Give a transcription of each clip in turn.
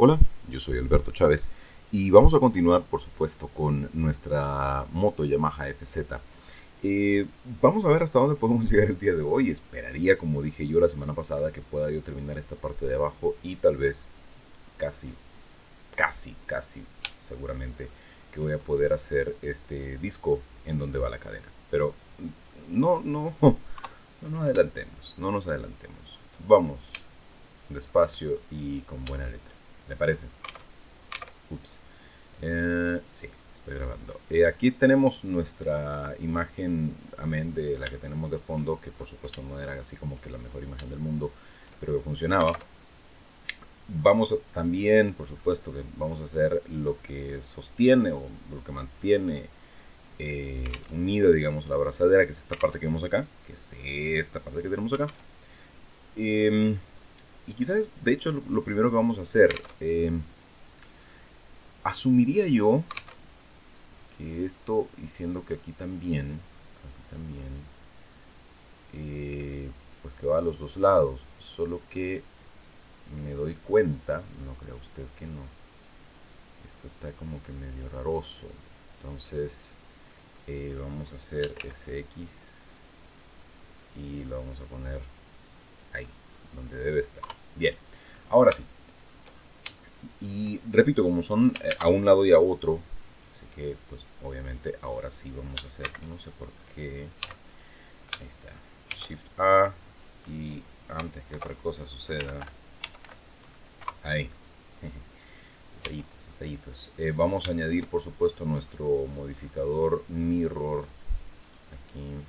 Hola, yo soy Alberto Chávez y vamos a continuar, por supuesto, con nuestra moto Yamaha FZ. Eh, vamos a ver hasta dónde podemos llegar el día de hoy. Esperaría, como dije yo la semana pasada, que pueda yo terminar esta parte de abajo y tal vez, casi, casi, casi, seguramente, que voy a poder hacer este disco en donde va la cadena. Pero no, no, no nos adelantemos, no nos adelantemos. Vamos despacio y con buena letra. ¿Le parece? Ups. Eh, sí, estoy grabando. Eh, aquí tenemos nuestra imagen, amén, de la que tenemos de fondo, que por supuesto no era así como que la mejor imagen del mundo, pero que funcionaba. Vamos también, por supuesto, que vamos a hacer lo que sostiene o lo que mantiene eh, unida, digamos, la abrazadera, que es esta parte que vemos acá, que es esta parte que tenemos acá. Em, y quizás, de hecho, lo, primero que vamos a hacer, em, asumiría yo que esto, y siendo que aquí también, aquí también, eh, pues que va a los dos lados, solo que me doy cuenta, no crea usted que no, esto está como que medio raroso, entonces eh, vamos a hacer SX y lo vamos a poner ahí, donde debe estar. Bien, ahora sí. Y repito, como son eh, a un lado y a otro, así que pues obviamente ahora sí vamos a hacer, no sé por qué, ahí está, Shift A y antes que otra cosa suceda, ahí, detallitos, detallitos. Eh, vamos a añadir por supuesto nuestro modificador mirror aquí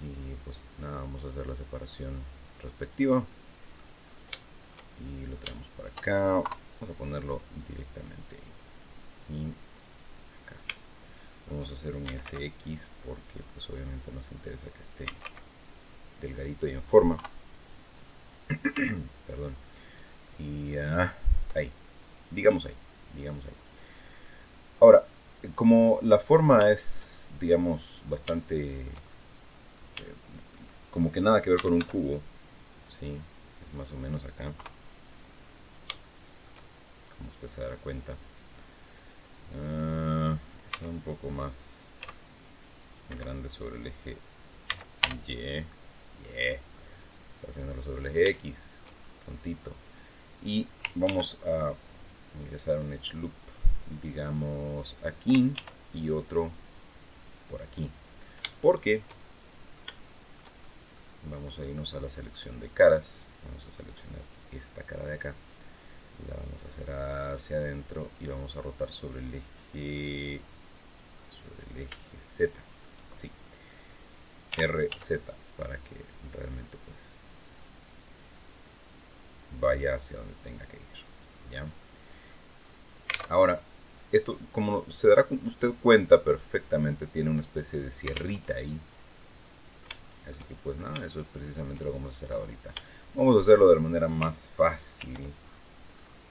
y pues nada, vamos a hacer la separación respectiva y lo tenemos para acá. Vamos a ponerlo directamente y vamos a hacer un SX porque pues obviamente nos interesa que esté delgadito y en forma. Perdón. Y uh, ahí. Digamos ahí. Digamos ahí. Ahora como la forma es digamos bastante eh, como que nada que ver con un cubo ¿sí? más o menos acá como usted se dará cuenta uh, un poco más grande sobre el eje Y yeah. haciéndolo sobre el eje X tontito y vamos a ingresar un edge loop digamos aquí y otro por aquí porque vamos a irnos a la selección de caras. Vamos a seleccionar esta cara de acá. La vamos a hacer hacia adentro y vamos a rotar sobre el eje sobre el eje Z. Sí, RZ para que realmente pues vaya hacia donde tenga que ir ¿ya? ahora esto como se dará usted cuenta perfectamente tiene una especie de sierrita ahí Así que pues nada, eso es precisamente lo que vamos a hacer ahorita. Vamos a hacerlo de la manera más fácil,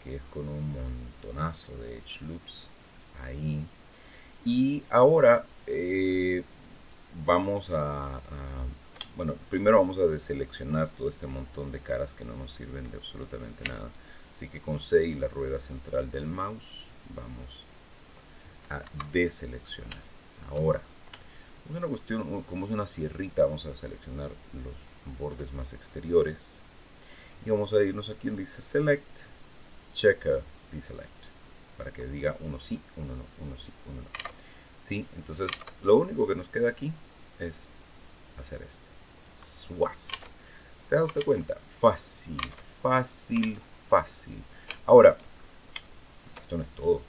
que es con un montonazo de edge loops ahí. Y ahora eh, vamos a, bueno, primero vamos a deseleccionar todo este montón de caras que no nos sirven de absolutamente nada. Así que con C y la rueda central del mouse vamos a deseleccionar. Ahora, es una cuestión, como es una sierrita, vamos a seleccionar los bordes más exteriores y vamos a irnos aquí donde dice Select, Checker, Deselect, para que diga uno sí, uno no, uno sí, uno no. ¿Sí? Entonces, lo único que nos queda aquí es hacer esto. Swas. ¿Se da usted cuenta? Fácil, fácil, fácil. Ahora, esto no es todo.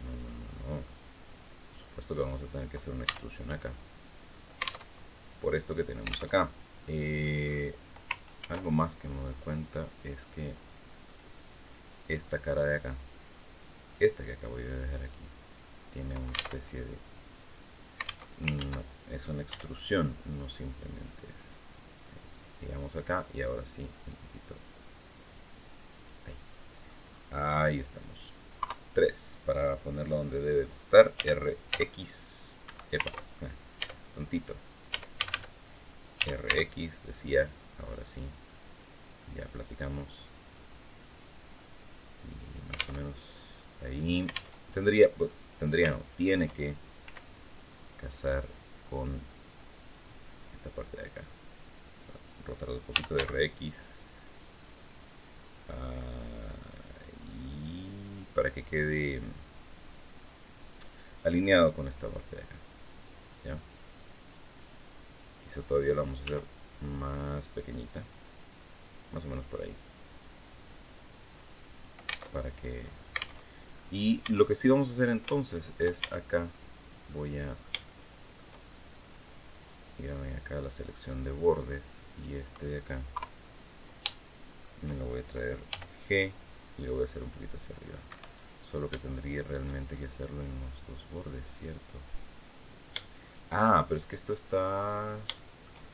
No supuesto que vamos a tener que hacer una extrusión acá. Por esto que tenemos acá. Algo más que me doy cuenta es que esta cara de acá esta que acabo de dejar aquí tiene una especie de es una extrusión no simplemente es. Digamos acá y ahora sí un poquito. Ahí, ahí estamos 3 para ponerlo donde debe estar RX epa, tontito RX decía ahora sí ya platicamos más o menos ahí. Tendría, tendría, no, tiene que casar con esta parte de acá. rotar un poquito de RX. y para que quede alineado con esta parte de acá. ¿Ya? Quizá todavía la vamos a hacer más pequeñita. Más o menos por ahí. Para que... Y lo que sí vamos a hacer entonces es acá. Voy a irme acá la selección de bordes y este de acá me lo voy a traer G y lo voy a hacer un poquito hacia arriba solo que tendría realmente que hacerlo en los dos bordes, ¿cierto? Ah, pero es que esto está...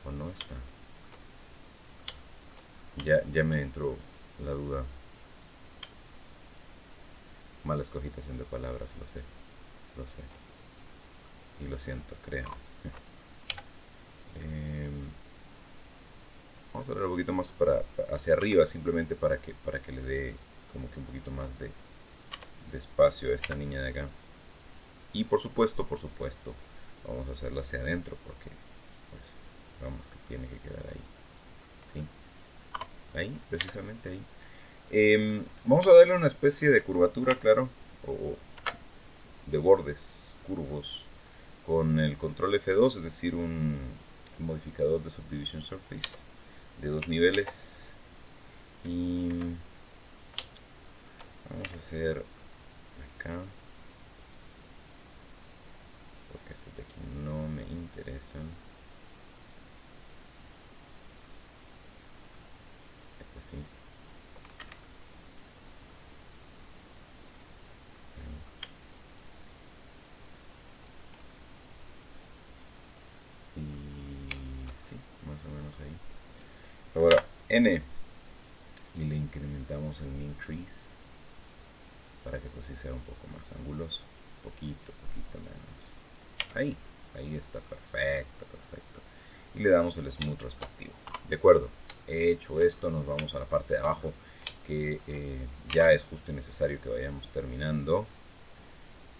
o no está. Ya, ya me entró la duda. Mala escogitación de palabras, lo sé. Lo sé. Y lo siento, creo. Em, vamos a dar un poquito más para, hacia arriba, simplemente para que, para que le dé como que un poquito más de, despacio a esta niña de acá. Y por supuesto, por supuesto, vamos a hacerla hacia adentro porque pues, vamos que tiene que quedar ahí. Ahí, precisamente ahí. Em, vamos a darle una especie de curvatura, claro, o de bordes curvos con el control F2, es decir, un modificador de Subdivision Surface de dos niveles. Y vamos a hacer porque estos de aquí no me interesan. Este sí. Y sí, más o menos ahí. Ahora n. Y le incrementamos el increase para que esto sí sea un poco más anguloso, poquito, poquito menos. Ahí, ahí está perfecto, perfecto. Y le damos el smooth respectivo. De acuerdo, he hecho esto, nos vamos a la parte de abajo que eh, ya es justo y necesario que vayamos terminando.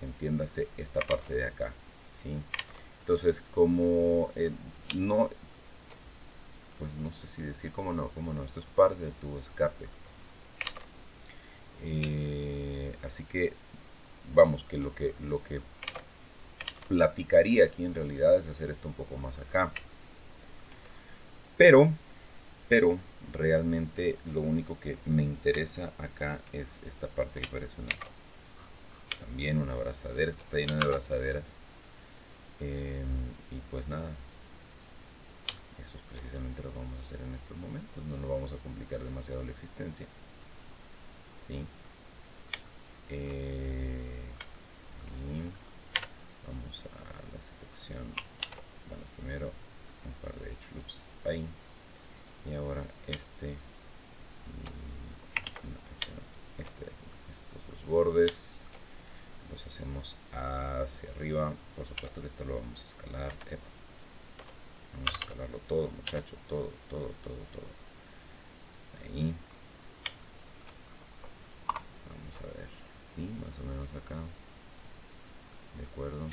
Entiéndase esta parte de acá, ¿sí? Entonces, como eh, no, pues no sé si decir cómo no, cómo no, esto es parte de tu escape. Eh, así que vamos que lo que lo que platicaría aquí en realidad es hacer esto un poco más acá pero pero realmente lo único que me interesa acá es esta parte que parece una también una abrazadera esto está lleno de abrazaderas em, y pues nada eso es precisamente lo que vamos a hacer en estos momentos no nos vamos a complicar demasiado la existencia ¿sí? Eh, y vamos a la selección. Bueno primero un par de loops ahí. Y ahora este este, este estos dos bordes los hacemos hacia arriba. Por supuesto que esto lo vamos a escalar. Vamos a escalarlo todo muchachos todo todo todo todo. Ahí vamos a ver menos acá. De acuerdo.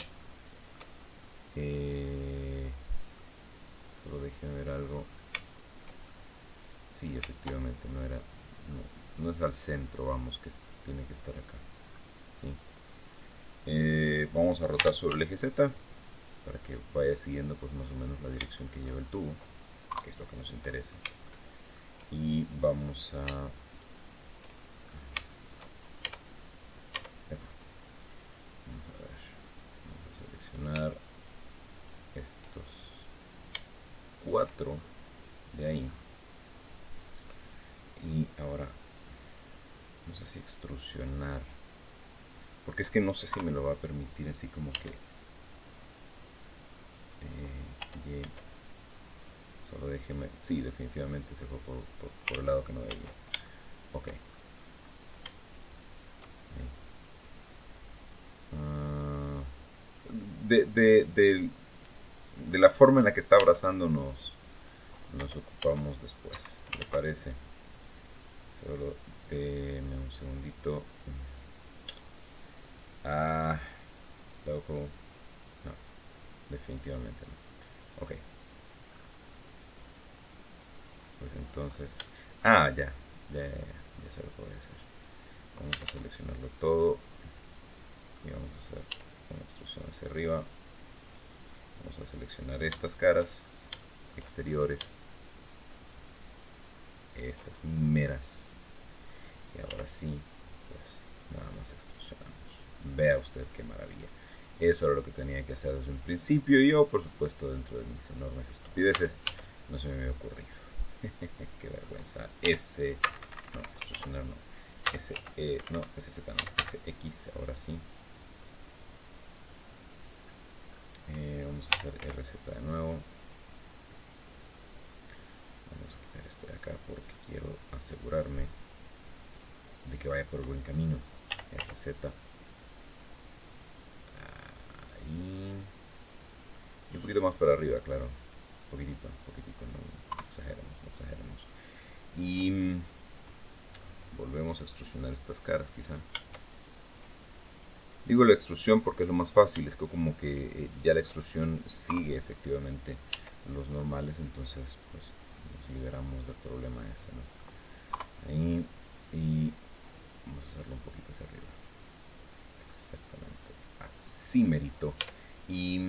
Eh, solo déjenme ver algo. Sí efectivamente no era no, es al centro vamos que tiene que estar acá ¿sí? Eh, vamos a rotar sobre el eje Z para que vaya siguiendo pues más o menos la dirección que lleva el tubo que es lo que nos interesa. Y vamos a estos cuatro de ahí y ahora no sé si extrusionar porque es que no sé si me lo va a permitir así como que eh, solo déjeme sí definitivamente se fue por, el lado que no debía ok de, de, de, la forma en la que está abrazándonos nos ocupamos después, ¿le parece? Solo Deme un segundito. Ah, loco. No, definitivamente no. Ok. Pues entonces. Ah, ya. Ya, ya, ya se lo puede hacer. Vamos a seleccionarlo todo. Y vamos a hacer una extrusión hacia arriba. Vamos a seleccionar estas caras exteriores. Estas meras. Y ahora sí, pues nada más extrusionamos. Vea usted qué maravilla. Eso era lo que tenía que hacer desde un principio. Y yo, por supuesto, dentro de mis enormes estupideces, no se me había ocurrido. qué vergüenza. Ese, no, extrusionar no. Ese, eh, no, ese Z no. Ese X, ahora sí. Eh, vamos a hacer RZ de nuevo. Vamos a quitar esto de acá porque quiero asegurarme de que vaya por buen camino. RZ. Y un poquito más para arriba, claro. Un poquitito, un poquitito, no exageremos, no exageremos. Y mm, volvemos a extrusionar estas caras, quizá. Digo la extrusión porque es lo más fácil, es que como que eh, ya la extrusión sigue efectivamente los normales, entonces pues nos liberamos del problema ese, ¿no? Ahí, y vamos a hacerlo un poquito hacia arriba. Exactamente, así merito. Y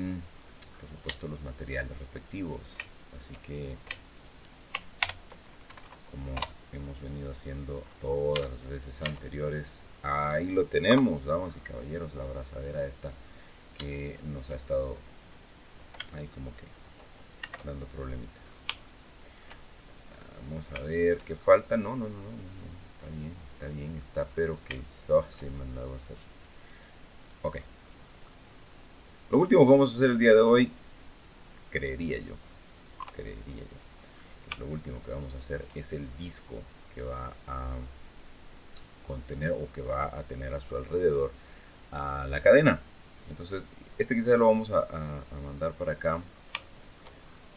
por supuesto los materiales respectivos, así que como hemos venido haciendo todas las veces anteriores. Ahí lo tenemos, damas y caballeros, la abrazadera esta que nos ha estado ahí como que dando problemitas. Vamos a ver qué falta. No, no, no, no, está bien, está bien, está, pero que se ha mandado a hacer. Ok. Lo último que vamos a hacer el día de hoy, creería yo, creería yo lo último que vamos a hacer es el disco que va a contener o que va a tener a su alrededor a la cadena. Entonces este quizás lo vamos a, mandar para acá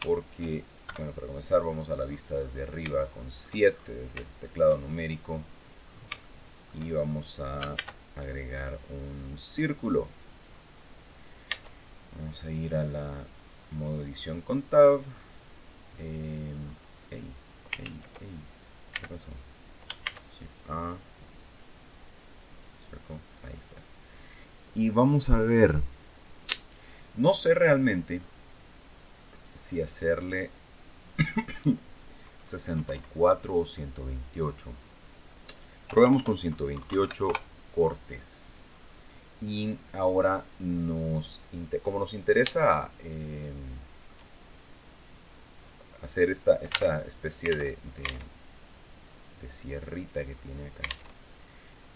porque bueno para comenzar vamos a la vista desde arriba con 7 desde el teclado numérico y vamos a agregar un círculo vamos a ir a la modo edición con tab eh, Ey, ey, ey. ¿Qué? A. Circle. Ahí estás. Y vamos a ver. No sé realmente si hacerle 64 o 128. Probamos con 128 cortes. Y ahora nos, como nos interesa eh, hacer esta, esta especie de, de, sierrita que tiene acá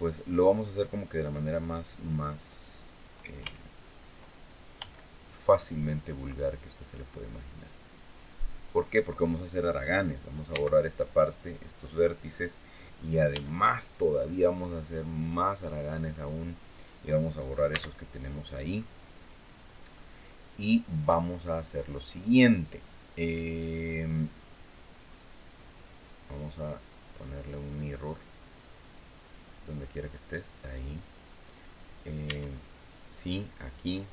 pues lo vamos a hacer como que de la manera más más eh, fácilmente vulgar que usted se le puede imaginar ¿por qué? porque vamos a hacer araganes vamos a borrar esta parte estos vértices y además todavía vamos a hacer más araganes aún y vamos a borrar esos que tenemos ahí. Y vamos a hacer lo siguiente. Eh, vamos a ponerle un mirror donde quiera que estés ahí. Eh, sí aquí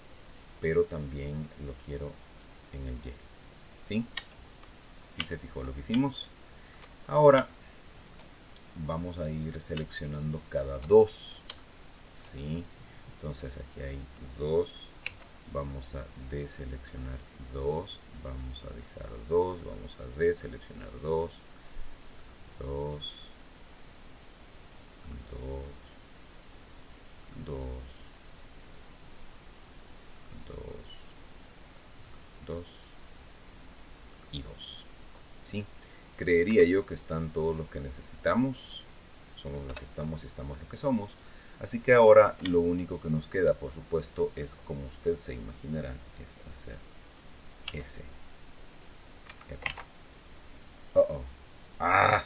pero también lo quiero en el Y ¿sí? si se fijó lo que hicimos ahora vamos a ir seleccionando cada dos. ¿sí? Entonces aquí hay dos. Vamos a deseleccionar dos. Vamos a dejar 2, vamos a deseleccionar 2, 2, 2, 2, 2, 2 y 2. ¿Sí? Creería yo que están todos los que necesitamos, somos lo que estamos y estamos lo que somos. Así que ahora lo único que nos queda, por supuesto, es como usted se imaginará, es hacer ese. Oh, oh. Ah,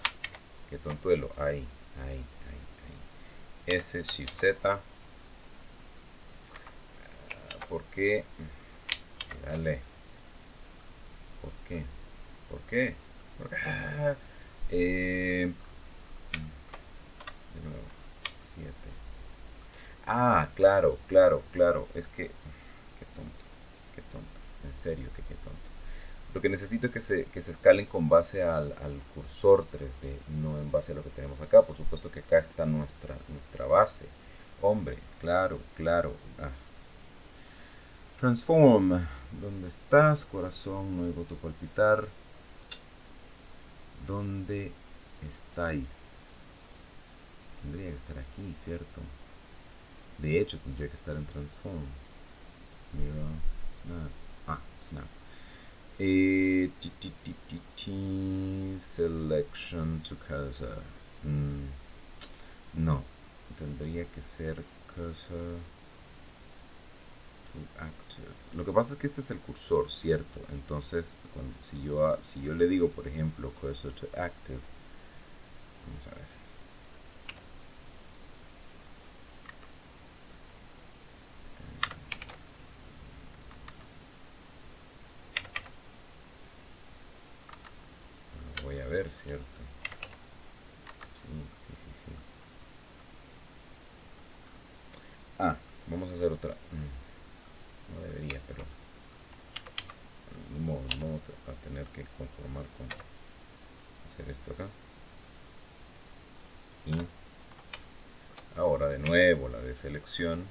qué tontuelo. Ahí, ahí, ahí, ahí. S, Shift Z. Ah, ¿Por qué? Dale. ¿Por qué? ¿Por qué? ¿Por qué? Eh, Ah, claro, claro, claro. Es que... Qué tonto, qué tonto. En serio, que qué tonto. Lo que necesito es que se, que se escalen con base al, al, cursor 3D, no en base a lo que tenemos acá. Por supuesto que acá está nuestra, nuestra base. Hombre, claro, claro. Ah. Transform. ¿Dónde estás, corazón? No oigo tu palpitar. ¿Dónde estáis? Tendría que estar aquí, ¿cierto? De hecho, tendría que estar en Transform. Mira, Snap. Ah, Snap. Eh, t -t -t selection to cursor. Mm, no, tendría que ser cursor to active. Lo que pasa es que este es el cursor, ¿cierto? Entonces, cuando, si, yo, si yo le digo, por ejemplo, cursor to active, vamos a ver. voy a ver, ¿cierto? Sí, sí, sí, sí. Ah, vamos a hacer otra. Mm, no debería, pero modo, vamos a tener que conformar con hacer esto acá. Y ahora de nuevo la de selección.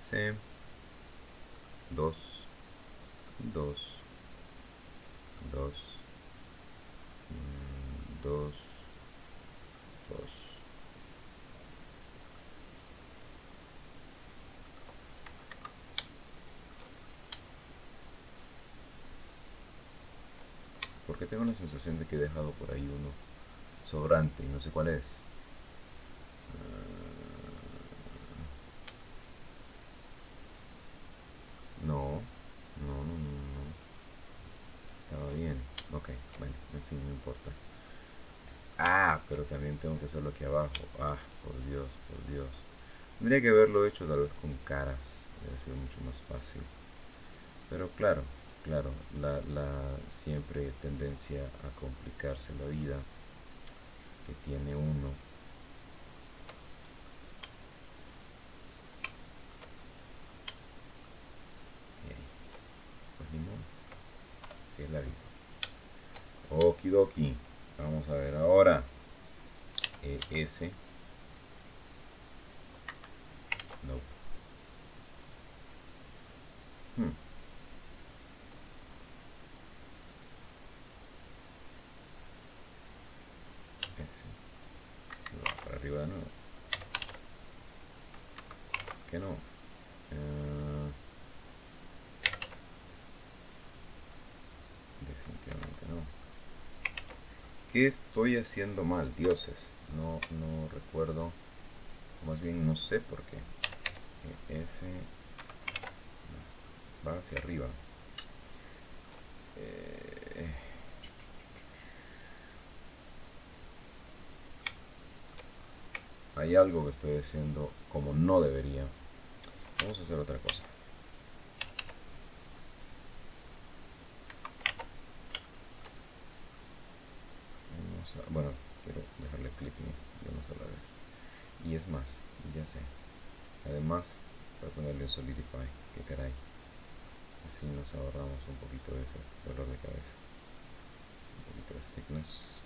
C 2 2 2 2 2 porque tengo la sensación de que he dejado por ahí uno sobrante y no sé cuál es. No, no, no, no, no. Estaba bien. Ok, bueno, en fin, no importa. Ah, pero también tengo que hacerlo aquí abajo. Ah, por Dios, por Dios. Tendría que haberlo hecho tal vez con caras. Debe ser mucho más fácil. Pero claro, claro, la, la siempre tendencia a complicarse la vida que tiene uno. Pues es la vida. Okidoki. Vamos a ver ahora. ES. No. Hmm. S. Va para arriba de nuevo. Que no. Uh, definitivamente no. ¿Qué estoy haciendo mal, dioses? No, no recuerdo. Más bien no sé por qué. Ese va hacia arriba. Eh, hay algo que estoy haciendo como no debería. Vamos a hacer otra cosa. bueno, quiero dejarle clipping de una sola vez. Y es más, ya sé. Además, voy a ponerle un Solidify, que caray. Así nos ahorramos un poquito de ese dolor de cabeza. Un poquito de thickness.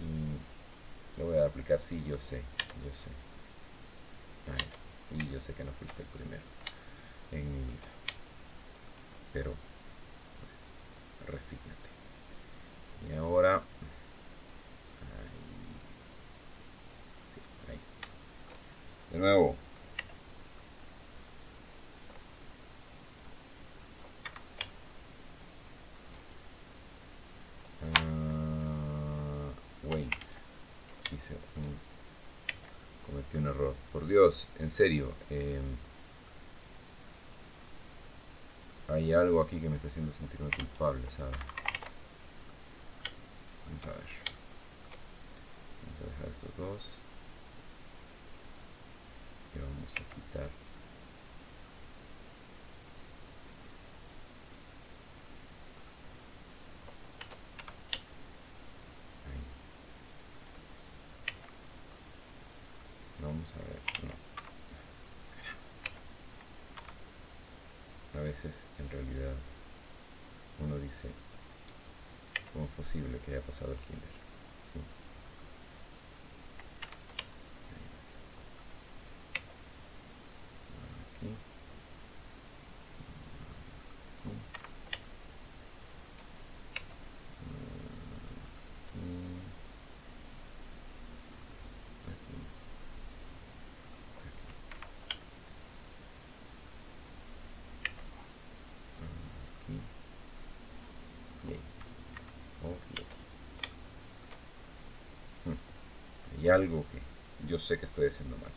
Y lo voy a aplicar, sí, yo sé, yo sé. Ahí está. Sí, yo sé que no fuiste el primero en mi vida. Pero, pues, resígnate. Y ahora De nuevo. Uh, wait. Hice un... Cometí un error. Por Dios, en serio. Eh, hay algo aquí que me está haciendo sentirme culpable, ¿sabes? Vamos a ver. Vamos a dejar estos dos vamos a quitar vamos a ver no. a veces en realidad uno dice ¿cómo es posible que haya pasado el kinder? Y algo que yo sé que estoy haciendo mal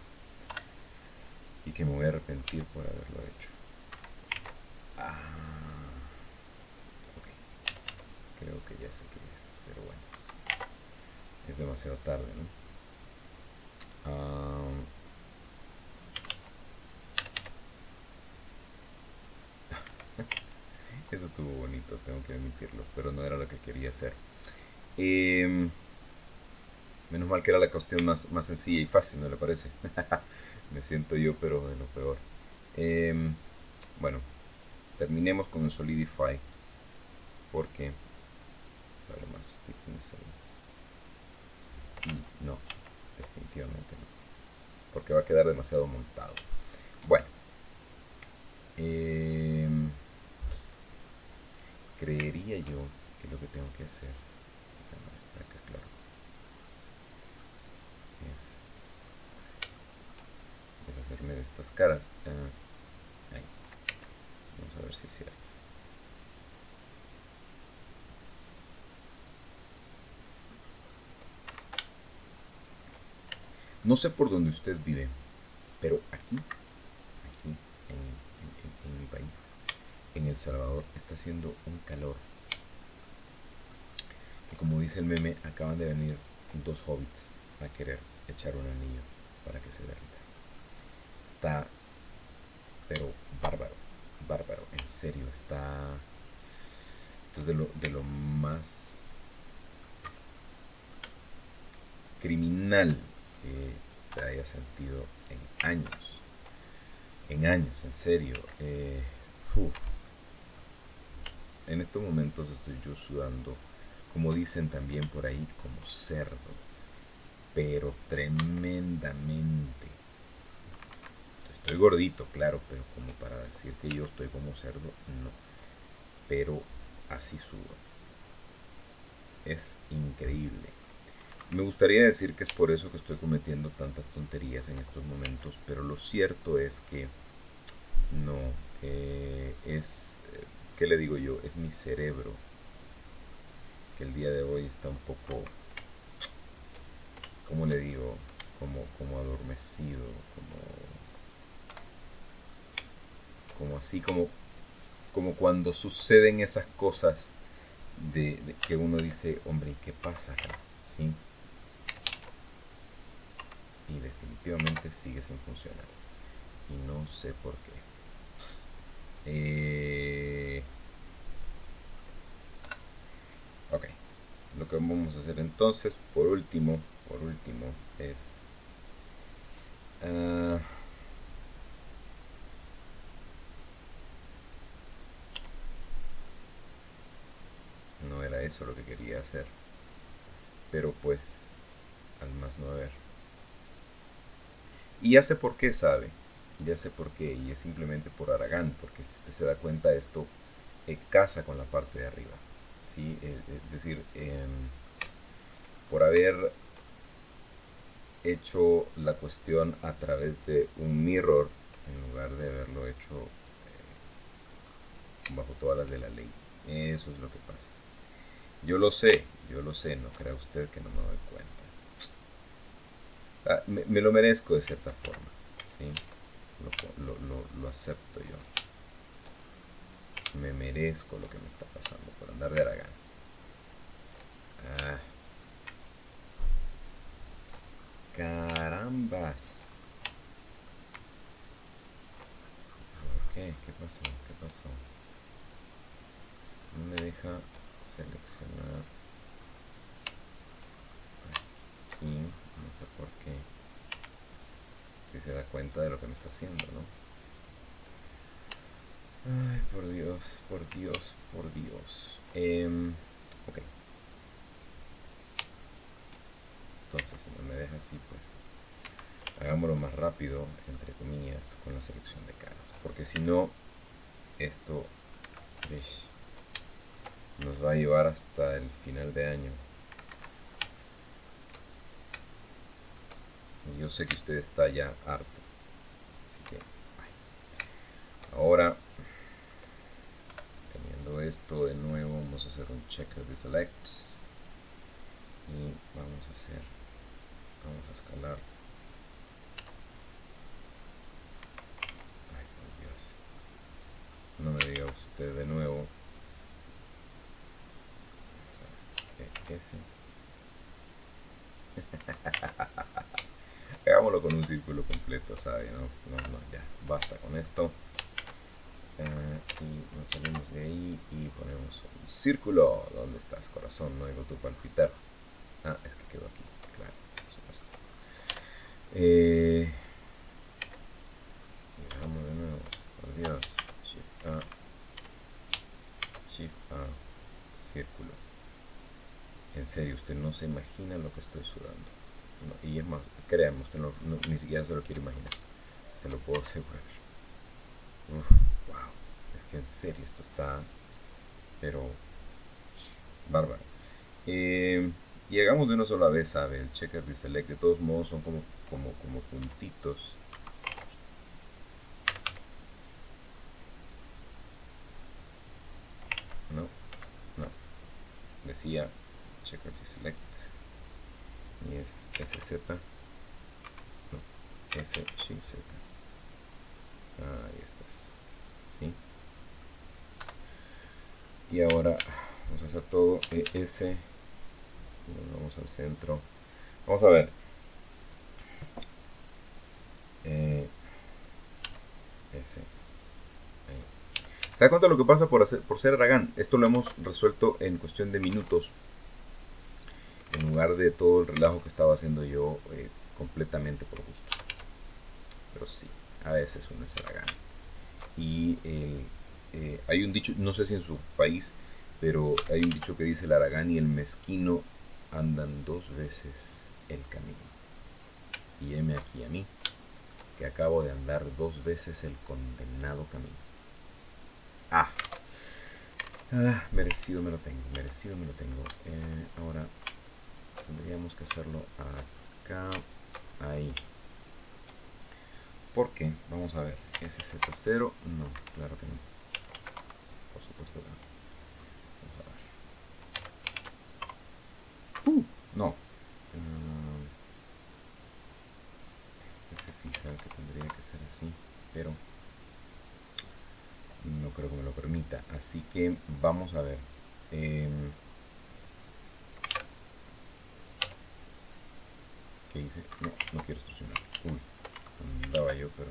y que me voy a arrepentir por haberlo hecho. Ah, ok. Creo que ya sé qué es, pero bueno. Es demasiado tarde, ¿no? Ah, eso estuvo bonito, tengo que admitirlo, pero no era lo que quería hacer. Eh, Menos mal que era la cuestión más, más sencilla y fácil, ¿no le parece? Me siento yo, pero de lo peor. Em, bueno, terminemos con el Solidify. Porque... Sale más no, definitivamente no. Porque va a quedar demasiado montado. Bueno. Em, creería yo que lo que tengo que hacer de estas caras. Ah, Vamos a ver si es cierto. No sé por dónde usted vive, pero aquí, aquí en, en mi país, en El Salvador, está haciendo un calor. Y como dice el meme, acaban de venir dos hobbits a querer echar un anillo para que se derrita pero bárbaro, bárbaro, en serio, está de lo, de lo más criminal que se haya sentido en años, en años, en serio. Eh, en estos momentos estoy yo sudando, como dicen también por ahí, como cerdo, pero tremendamente Estoy gordito, claro, pero como para decir que yo estoy como cerdo, no. Pero así subo. Es increíble. Me gustaría decir que es por eso que estoy cometiendo tantas tonterías en estos momentos, pero lo cierto es que no, eh, es, ¿qué le digo yo? Es mi cerebro que el día de hoy está un poco, ¿cómo le digo? Como, como adormecido, como como así como, como cuando suceden esas cosas de, que uno dice, hombre, ¿y qué pasa. Y definitivamente sigue sin funcionar. Y no sé por qué. Eh, ok. Lo que vamos a hacer entonces, por último, por último, es... Ah, no era eso lo que quería hacer. Pero pues, al más no haber. Y ya sé por qué, sabe. Ya sé por qué. Y es simplemente por Aragán. Porque si usted se da cuenta, esto eh, casa con la parte de arriba. ¿sí? Eh, es decir, em, por haber hecho la cuestión a través de un mirror en lugar de haberlo hecho eh, bajo todas las de la ley. Eso es lo que pasa. Yo lo sé, yo lo sé, no crea usted que no me doy cuenta. Ah, me, lo merezco de cierta forma, ¿sí? Lo, acepto yo. Me merezco lo que me está pasando por andar de Aragán. Ah. Carambas. ¿Por qué? ¿Qué pasó? ¿Qué pasó? No me deja seleccionar aquí, no sé por qué, si se da cuenta de lo que me está haciendo, ¿no? Ay, por Dios, por Dios, por Dios. Em, ok. Entonces, si no me deja así, pues hagámoslo más rápido, entre comillas, con la selección de caras. Porque si no, esto nos va a llevar hasta el final de año. Yo sé que usted está ya harto. Así que, ahora, teniendo esto de nuevo, vamos a hacer un checker de select. Y vamos a hacer, vamos a escalar no me diga usted de nuevo ese hagámoslo con un círculo completo ¿sabe? No, no, no, ya, basta con esto. Uh, y nos salimos de ahí y ponemos un círculo. ¿dónde estás corazón? no digo tu palpitar. Ah, es que quedó aquí, claro, por supuesto. Eh, vamos de nuevo, por Dios a Shift A círculo en serio usted no se imagina lo que estoy sudando y es más créanme usted ni siquiera se lo quiere imaginar se lo puedo asegurar. Wow es que en serio esto está pero bárbaro. Eh, y hagamos de una sola vez sabe el checker de select de todos modos son como como como puntitos decía checker select. Y es sz no, s shift z. Ahí estás. ¿sí? y ahora vamos a hacer todo es vamos al centro. Vamos a ver. Eh, s. ¿Te das cuenta lo que pasa por, hacer, por ser Aragán? Esto lo hemos resuelto en cuestión de minutos. Lugar de todo el relajo que estaba haciendo yo eh, completamente por gusto. Pero sí, a veces uno es Aragán. Y eh, hay un dicho, no sé si en su país, pero hay un dicho que dice el Aragán y el mezquino andan dos veces el camino. Y heme aquí a mí, que acabo de andar dos veces el condenado camino. Ah. ah. merecido me lo tengo, merecido me lo tengo. Eh, ahora tendríamos que hacerlo acá, ahí. ¿Por qué? Vamos a ver. SZ0, no, claro que no. Por supuesto que no. Vamos a ver. Uh, no. Uh, es que sí, sabe que tendría que ser así, pero no creo que me lo permita así que vamos a ver em, ¿qué dice? no, no quiero estacionar uy, andaba yo pero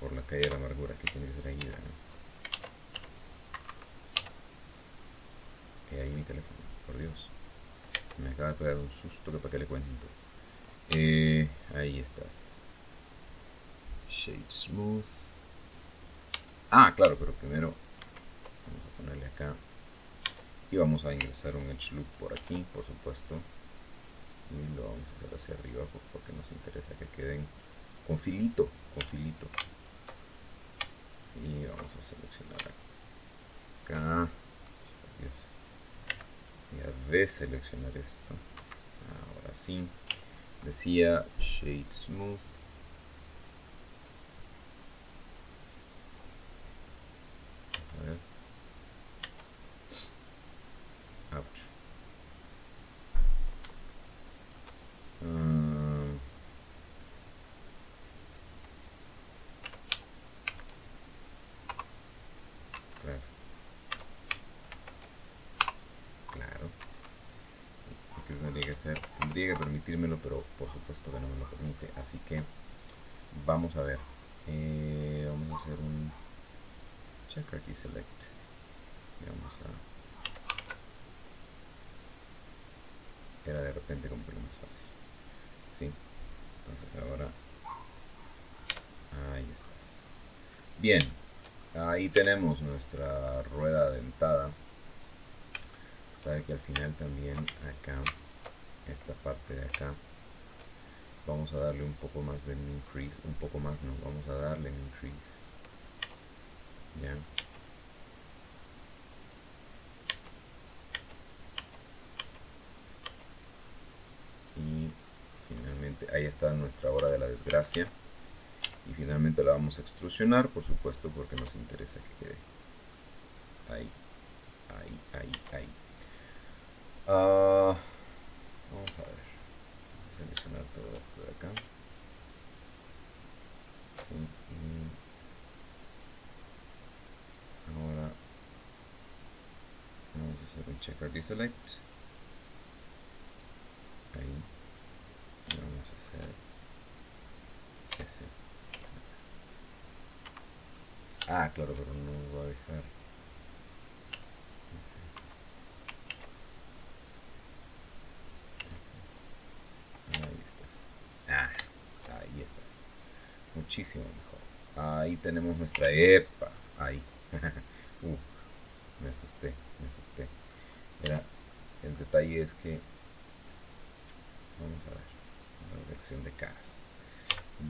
por la calle de la amargura que tiene que ser ahí y ahí mi teléfono, por Dios me acaba de pegar un susto que para qué le cuento eh, ahí estás shade smooth Ah, claro, pero primero vamos a ponerle acá. Y vamos a ingresar un edge loop por aquí, por supuesto. Y lo vamos a hacer hacia arriba porque nos interesa que queden con filito, con filito. Y vamos a seleccionar acá. Y a deseleccionar esto. Ahora sí. Decía Shade Smooth. tendría que permitírmelo, pero por supuesto que no me lo permite. Así que vamos a ver. Eh, vamos a hacer un checker key select. Vamos a. Era de repente como que lo más fácil. ¿Sí? Entonces ahora. Ahí estás. Bien. Ahí tenemos nuestra rueda dentada. Sabe que al final también acá, esta parte de acá, vamos a darle un poco más de increase, un poco más no, vamos a darle un increase. Ya. Y finalmente ahí está nuestra hora de la desgracia y finalmente la vamos a extrusionar por supuesto porque nos interesa que quede ahí ahí ahí ahí uh, vamos a ver. Vamos a seleccionar todo esto de acá. Ahora vamos a hacer un checker deselect ahí. Y vamos a hacer ese. Ah, claro, pero no va a dejar. Ahí estás. Ah, ahí estás. Muchísimo mejor. Ahí tenemos nuestra EPA. Ahí. uh, me asusté, me asusté. El detalle es que... Vamos a ver. La selección de caras.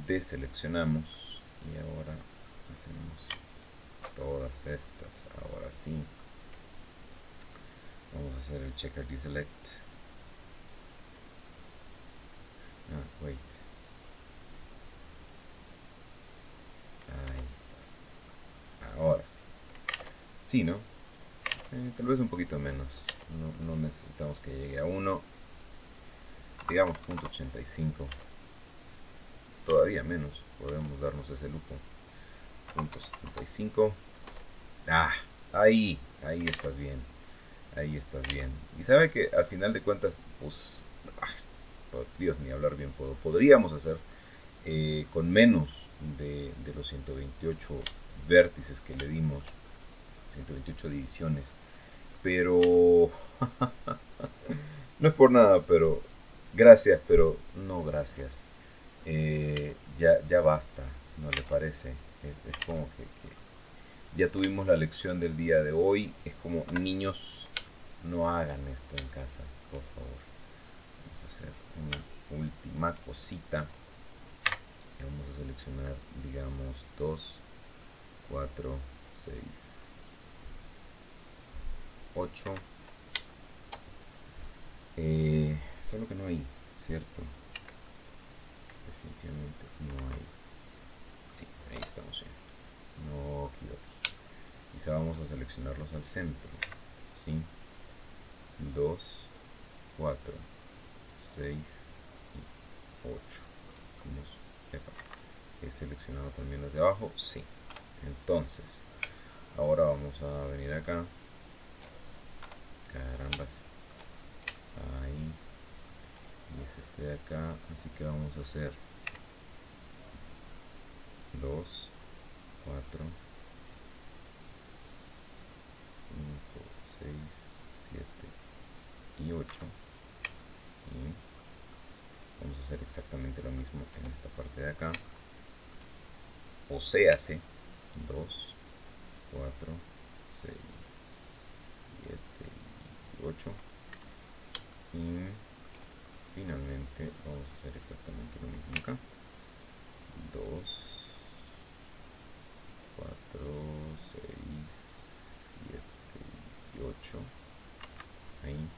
Deseleccionamos y ahora hacemos todas estas ahora sí vamos a hacer el checker deselect ah wait ahí estás ahora sí sí no eh, tal vez un poquito menos. No, no necesitamos que llegue a 1 digamos punto 85 todavía menos. Podemos darnos ese lujo. Punto 75 ah ahí ahí estás bien. Ahí estás bien. Y sabe que al final de cuentas pues por Dios ni hablar bien puedo. Podríamos hacer eh, con menos de, de los 128 vértices que le dimos 128 divisiones pero no es por nada pero gracias pero no gracias eh, ya, ya basta no le parece es, como que, ya tuvimos la lección del día de hoy. Es como niños, no hagan esto en casa, por favor. Vamos a hacer una última cosita. vamos a seleccionar, digamos, 2, 4, 6, 8. solo que no hay, ¿cierto? Definitivamente no hay. Ahí estamos bien. No quizá vamos a seleccionarlos al centro ¿sí? 2 4 6 y 8 he seleccionado también los de abajo sí. Entonces ahora vamos a venir acá carambas ahí y es este de acá así que vamos a hacer 2, 4, 5, 6, 7 y 8. Vamos a hacer exactamente lo mismo en esta parte de acá. O sea, hace 2, 4, 6, 7 y 8. Y finalmente vamos a hacer exactamente lo mismo acá. 2, 4, 6, 7 y 8. Ahí.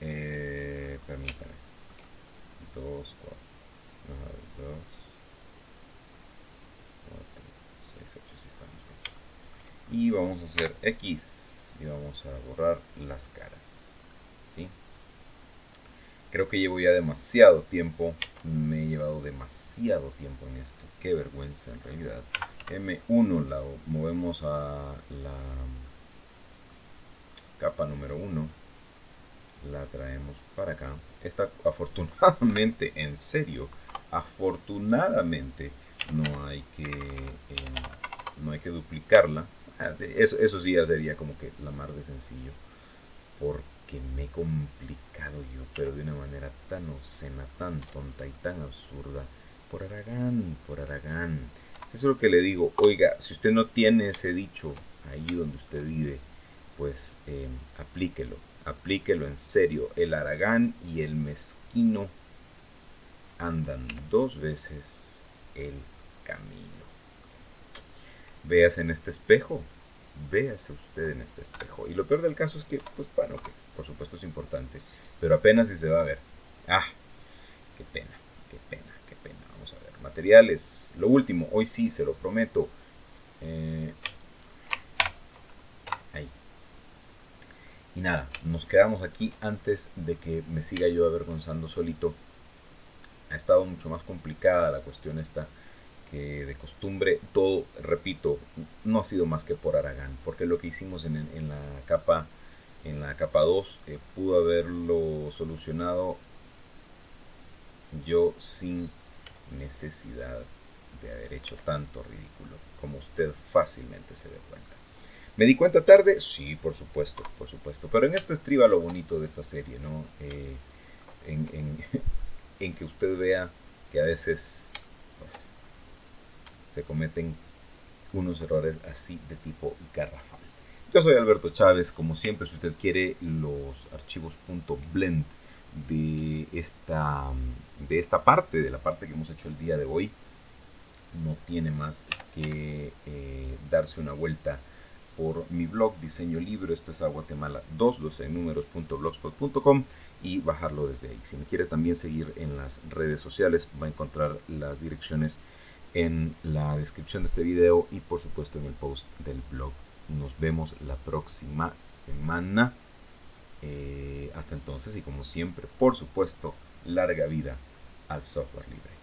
Eh, permítame. 2, 4. 2, 4, 6, 8, si estamos bien. Y vamos a hacer X y vamos a borrar las caras. ¿Sí? Creo que llevo ya demasiado tiempo, me he llevado demasiado tiempo en esto, qué vergüenza en realidad. M1 la movemos a la capa número 1, la traemos para acá. Esta afortunadamente, en serio, afortunadamente no hay que, eh, no hay que duplicarla. Eso, eso sí ya sería como que la mar de sencillo. Porque que me he complicado yo, pero de una manera tan obscena, tan tonta y tan absurda, por Aragán, por Aragán. Eso es lo que le digo. Oiga, si usted no tiene ese dicho ahí donde usted vive, pues eh, aplíquelo. Aplíquelo en serio. El aragán y el mezquino andan dos veces el camino. Véase en este espejo. Véase usted en este espejo. Y lo peor del caso es que, pues bueno, que por supuesto es importante, pero apenas si se va a ver. Ah, qué pena, qué pena, qué pena. Vamos a ver. Materiales. Lo último, hoy sí, se lo prometo. Eh, ahí. Y nada, nos quedamos aquí antes de que me siga yo avergonzando solito. Ha estado mucho más complicada la cuestión esta de costumbre. Todo, repito, no ha sido más que por Aragán, porque lo que hicimos en, en la capa en la capa 2 eh, pudo haberlo solucionado yo sin necesidad de haber hecho tanto ridículo como usted fácilmente se dé cuenta. ¿Me di cuenta tarde? Sí, por supuesto, por supuesto. Pero en esto estriba lo bonito de esta serie, ¿no? Eh, en, en, que usted vea que a veces pues, se cometen unos errores así de tipo garrafal. Yo soy Alberto Chávez, como siempre, si usted quiere los archivos .blend de esta, de esta parte, de la parte que hemos hecho el día de hoy, no tiene más que eh, darse una vuelta por mi blog Diseño Libro, esto es a Guatemala 212 números.blogspot.com y bajarlo desde ahí. Si me quiere también seguir en las redes sociales, va a encontrar las direcciones en la descripción de este video y por supuesto en el post del blog nos vemos la próxima semana. Eh, hasta entonces y como siempre, por supuesto, larga vida al software libre.